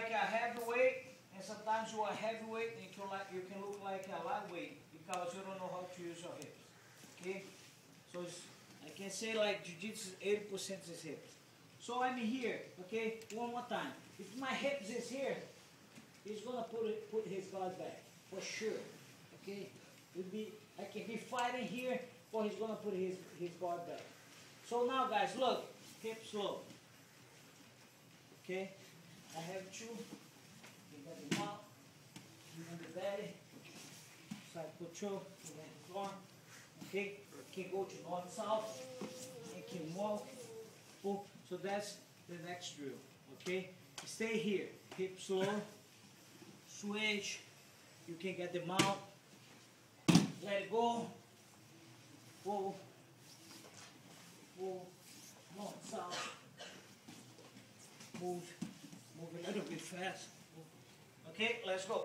like a heavyweight, and sometimes you are heavyweight, and you can like you can look like a lightweight because you don't know how to use your hips. Okay, so I can say like jiu-jitsu eighty percent is hips. So I'm here. Okay, one more time. If my hips is here, he's gonna put it, put his guard back for sure. Okay, It'll be I can be fighting here, or he's gonna put his his guard back. So now, guys, look, hips low. Okay, I have two. You got the mount, you got the belly, side control, you got the arm. Okay, You can go to north south, You can walk. So that's the next drill. Okay, stay here, hips low, switch. You can get the mount. let it go, pull, pull, north south move, move a little bit fast. Okay, let's go.